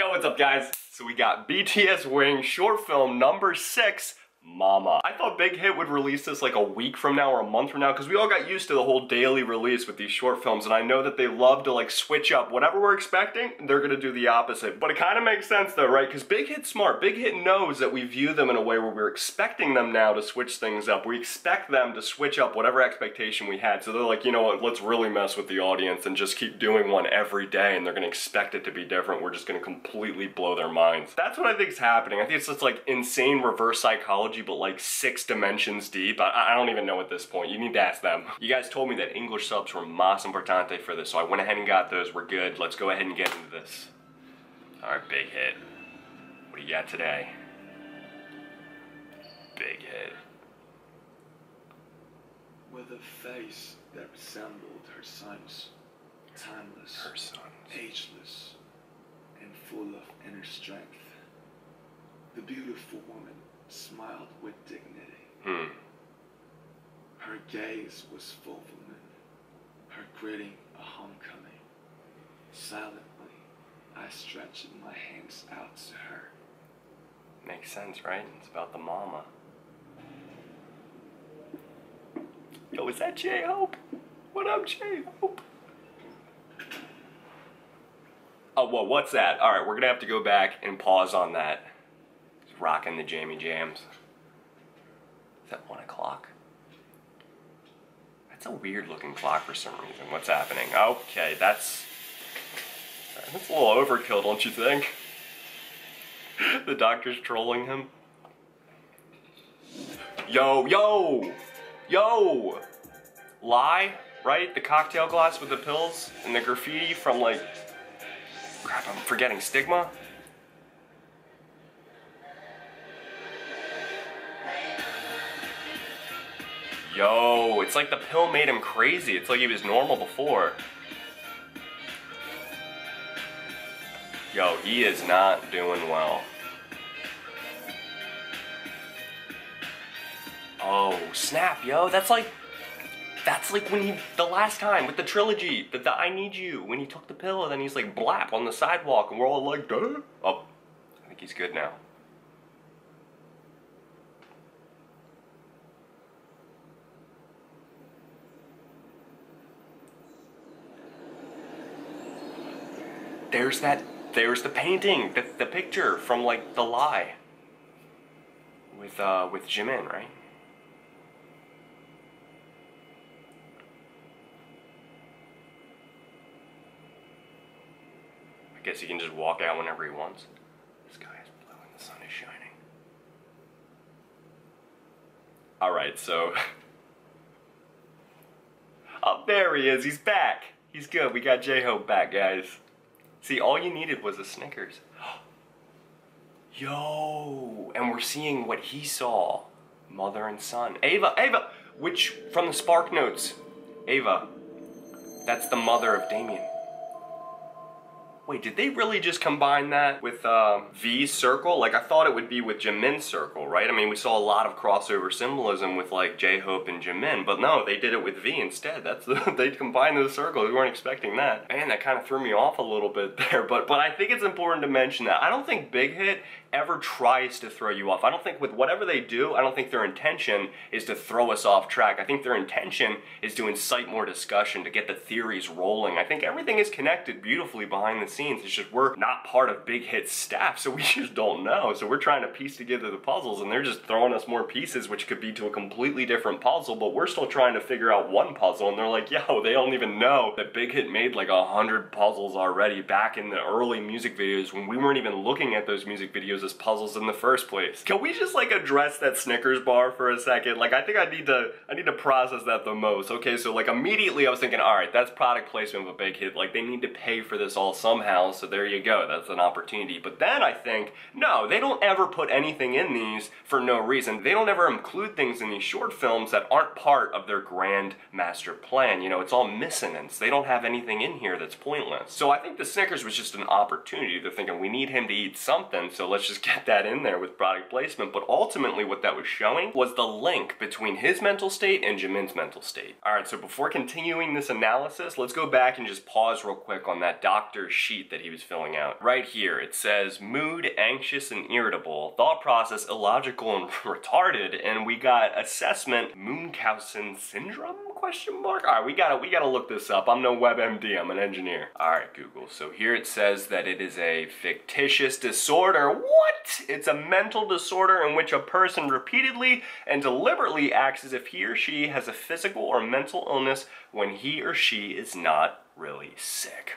Yo, what's up guys? So we got BTS Wings short film number six, Mama. I thought Big Hit would release this like a week from now or a month from now because we all got used to the whole daily release with these short films and I know that they love to like switch up whatever we're expecting, they're gonna do the opposite. But it kind of makes sense though, right? Because Big Hit's smart. Big Hit knows that we view them in a way where we're expecting them now to switch things up. We expect them to switch up whatever expectation we had. So they're like, you know what, let's really mess with the audience and just keep doing one every day and they're gonna expect it to be different. We're just gonna completely blow their minds. That's what I think is happening. I think it's just like insane reverse psychology but like six dimensions deep. I, I, don't even know at this point. You need to ask them. You guys told me that English subs were mas importante for this, so I went ahead and got those. We're good. Let's go ahead and get into this. All right, big hit. What do you got today? Big hit. With a face that resembled her son's, timeless, her son's. ageless, and full of inner strength. The beautiful woman smiled with dignity. Hmm. Her gaze was full of fulfillment, her greeting a homecoming. Silently, I stretched my hands out to her. Makes sense, right? It's about the mama. Yo, is that J-Hope? What up, J-Hope? Oh, well, what's that? All right, we're gonna have to go back and pause on that rocking the Jamie Jams. Is that one o'clock? That's a weird looking clock for some reason. What's happening? Okay, that's that's a little overkill, don't you think? the doctor's trolling him. Yo, yo, yo! Lie, right? The cocktail glass with the pills and the graffiti from like, crap, I'm forgetting Stigma? Yo, it's like the pill made him crazy. It's like he was normal before. Yo, he is not doing well. Oh, snap, yo. That's like that's like when he the last time with the trilogy, the, the I need you, when he took the pill and then he's like blap on the sidewalk and we're all like, duh. Oh, I think he's good now. There's that, there's the painting, the, the picture from like The Lie with, uh, with Jimin, right? I guess he can just walk out whenever he wants. This guy is blue and the sun is shining. Alright, so. oh, there he is. He's back. He's good. We got J Hope back, guys. See, all you needed was a Snickers. Yo, and we're seeing what he saw. Mother and son. Ava, Ava, which, from the Spark Notes, Ava, that's the mother of Demian. Wait, did they really just combine that with uh, V's circle? Like, I thought it would be with Jimin's circle, right? I mean, we saw a lot of crossover symbolism with, like, J-Hope and Jimin, but no, they did it with V instead. That's the, They combined the circles. We weren't expecting that. Man, that kind of threw me off a little bit there, but, but I think it's important to mention that. I don't think Big Hit ever tries to throw you off. I don't think with whatever they do, I don't think their intention is to throw us off track. I think their intention is to incite more discussion, to get the theories rolling. I think everything is connected beautifully behind the scenes. It's just we're not part of Big Hit's staff, so we just don't know. So we're trying to piece together the puzzles, and they're just throwing us more pieces, which could be to a completely different puzzle, but we're still trying to figure out one puzzle, and they're like, yo, they don't even know that Big Hit made like a hundred puzzles already back in the early music videos when we weren't even looking at those music videos as puzzles in the first place. Can we just like address that Snickers bar for a second? Like I think I need to I need to process that the most. Okay, so like immediately I was thinking, all right, that's product placement of a big hit. Like they need to pay for this all somehow. So there you go. That's an opportunity. But then I think, no, they don't ever put anything in these for no reason. They don't ever include things in these short films that aren't part of their grand master plan. You know, it's all mise-en-scène. They don't have anything in here that's pointless. So I think the Snickers was just an opportunity. They're thinking we need him to eat something, so let's just just get that in there with product placement. But ultimately, what that was showing was the link between his mental state and Jimin's mental state. All right, so before continuing this analysis, let's go back and just pause real quick on that doctor's sheet that he was filling out. Right here, it says mood, anxious and irritable, thought process, illogical and retarded, and we got assessment, Munchausen syndrome? Question mark. All right, we gotta we gotta look this up. I'm no WebMD. I'm an engineer. All right, Google. So here it says that it is a fictitious disorder. What? It's a mental disorder in which a person repeatedly and deliberately acts as if he or she has a physical or mental illness when he or she is not really sick.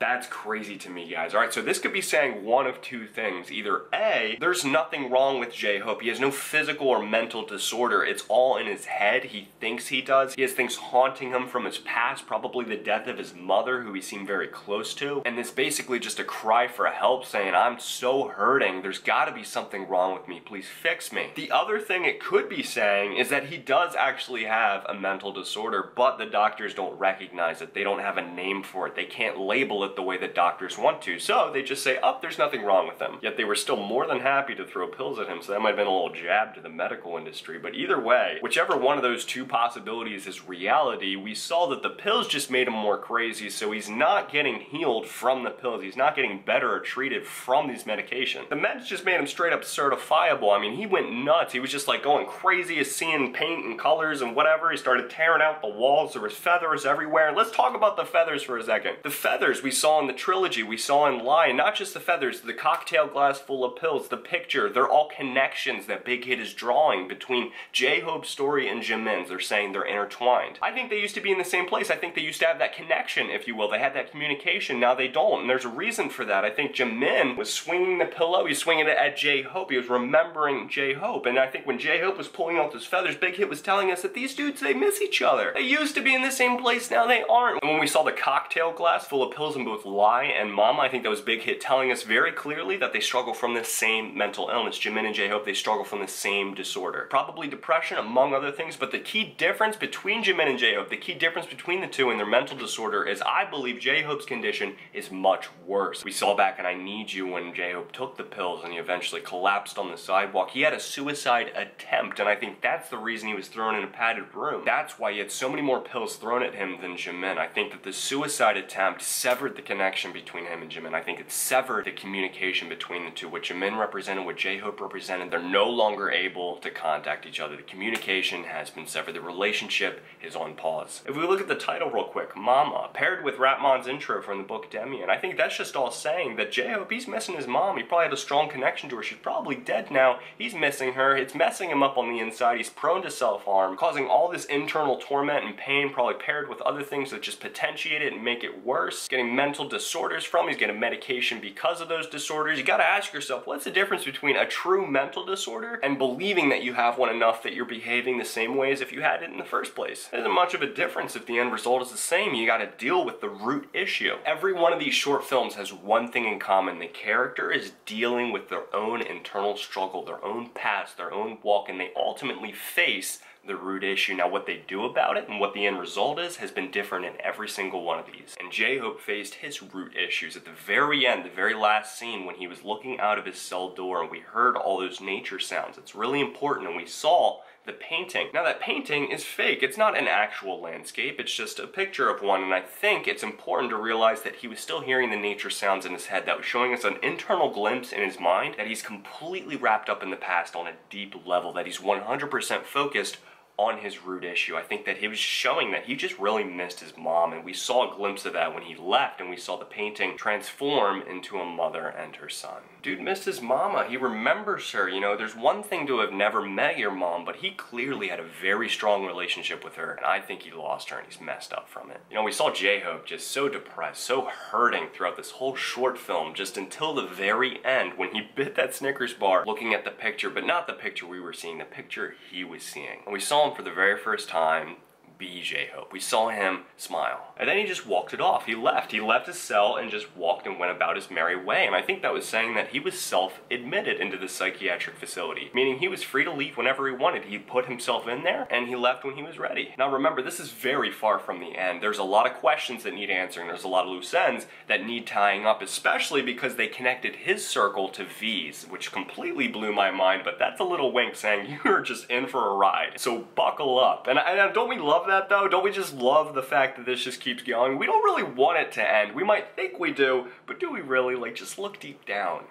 That's crazy to me, guys. All right, so this could be saying one of two things. Either A, there's nothing wrong with J-Hope. He has no physical or mental disorder. It's all in his head. He thinks he does. He has things haunting him from his past, probably the death of his mother, who he seemed very close to. And it's basically just a cry for help saying, I'm so hurting. There's gotta be something wrong with me. Please fix me. The other thing it could be saying is that he does actually have a mental disorder, but the doctors don't recognize it. They don't have a name for it. They can't label it it the way that doctors want to. So they just say, oh, there's nothing wrong with him. Yet they were still more than happy to throw pills at him, so that might have been a little jab to the medical industry. But either way, whichever one of those two possibilities is reality, we saw that the pills just made him more crazy, so he's not getting healed from the pills. He's not getting better or treated from these medications. The meds just made him straight up certifiable. I mean, he went nuts. He was just like going crazy, seeing paint and colors and whatever. He started tearing out the walls. There was feathers everywhere. Let's talk about the feathers for a second. The feathers, we saw in the trilogy, we saw in Lion, not just the feathers, the cocktail glass full of pills, the picture, they're all connections that Big Hit is drawing between J-Hope's story and Jimin's. They're saying they're intertwined. I think they used to be in the same place. I think they used to have that connection, if you will. They had that communication. Now they don't, and there's a reason for that. I think Jimin was swinging the pillow. He was swinging it at J-Hope. He was remembering J-Hope. And I think when J-Hope was pulling out those feathers, Big Hit was telling us that these dudes, they miss each other. They used to be in the same place. Now they aren't. And when we saw the cocktail glass full of pills in both Lie and Mama, I think that was Big Hit telling us very clearly that they struggle from the same mental illness. Jimin and J-Hope, they struggle from the same disorder. Probably depression, among other things, but the key difference between Jimin and J-Hope, the key difference between the two and their mental disorder is I believe J-Hope's condition is much worse. We saw back in I Need You when J-Hope took the pills and he eventually collapsed on the sidewalk. He had a suicide attempt, and I think that's the reason he was thrown in a padded room. That's why he had so many more pills thrown at him than Jimin. I think that the suicide attempt severed the connection between him and Jimin. I think it severed the communication between the two. What Jimin represented, what J-Hope represented, they're no longer able to contact each other. The communication has been severed. The relationship is on pause. If we look at the title real quick, Mama, paired with Rapmon's intro from the book Demian, I think that's just all saying that J-Hope, he's missing his mom. He probably had a strong connection to her. She's probably dead now. He's missing her. It's messing him up on the inside. He's prone to self-harm, causing all this internal torment and pain, probably paired with other things that just potentiate it and make it worse. Getting mental disorders from. He's getting medication because of those disorders. You gotta ask yourself, what's the difference between a true mental disorder and believing that you have one enough that you're behaving the same way as if you had it in the first place? There isn't much of a difference if the end result is the same. You gotta deal with the root issue. Every one of these short films has one thing in common. The character is dealing with their own internal struggle, their own past, their own walk, and they ultimately face the root issue. Now, what they do about it and what the end result is has been different in every single one of these. And J-Hope faced his root issues at the very end, the very last scene when he was looking out of his cell door and we heard all those nature sounds. It's really important and we saw the painting. Now that painting is fake. It's not an actual landscape. It's just a picture of one. And I think it's important to realize that he was still hearing the nature sounds in his head. That was showing us an internal glimpse in his mind that he's completely wrapped up in the past on a deep level. That he's 100% focused on his root issue. I think that he was showing that he just really missed his mom, and we saw a glimpse of that when he left, and we saw the painting transform into a mother and her son. Dude missed his mama. He remembers her. You know, there's one thing to have never met your mom, but he clearly had a very strong relationship with her, and I think he lost her and he's messed up from it. You know, we saw J-Hope just so depressed, so hurting throughout this whole short film, just until the very end when he bit that Snickers bar looking at the picture, but not the picture we were seeing, the picture he was seeing. And we saw him for the very first time be J-Hope. We saw him smile. And then he just walked it off. He left. He left his cell and just walked and went about his merry way. And I think that was saying that he was self-admitted into the psychiatric facility, meaning he was free to leave whenever he wanted. He put himself in there and he left when he was ready. Now remember, this is very far from the end. There's a lot of questions that need answering. There's a lot of loose ends that need tying up, especially because they connected his circle to V's, which completely blew my mind, but that's a little wink saying you're just in for a ride. So buckle up. And, and don't we love that though? Don't we just love the fact that this just keeps going? We don't really want it to end. We might think we do, but do we really? Like, just look deep down.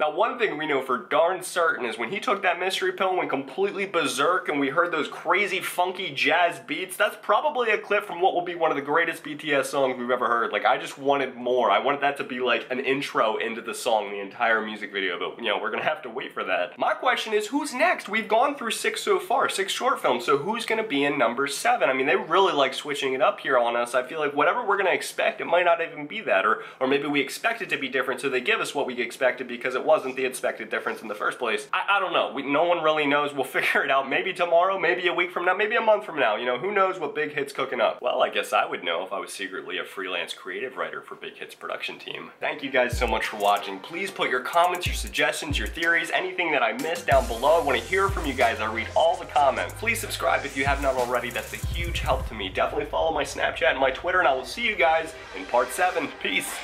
Now, one thing we know for darn certain is when he took that mystery pill and went completely berserk and we heard those crazy funky jazz beats, that's probably a clip from what will be one of the greatest BTS songs we've ever heard. Like, I just wanted more. I wanted that to be like an intro into the song, the entire music video, but you know, we're gonna have to wait for that. My question is, who's next? We've gone through six so far, six short films, so who's gonna be in number seven? I mean, they really like switching it up here on us. I feel like whatever we're gonna expect, it might not even be that, or, or maybe we expect it to be different, so they give us what we expected because it wasn't the expected difference in the first place. I, I don't know. We, no one really knows. We'll figure it out maybe tomorrow, maybe a week from now, maybe a month from now. You know, who knows what Big Hit's cooking up? Well, I guess I would know if I was secretly a freelance creative writer for Big Hit's production team. Thank you guys so much for watching. Please put your comments, your suggestions, your theories, anything that I missed down below. I want to hear from you guys. I read all the comments. Please subscribe if you have not already. That's a huge help to me. Definitely follow my Snapchat and my Twitter, and I will see you guys in part 7. Peace.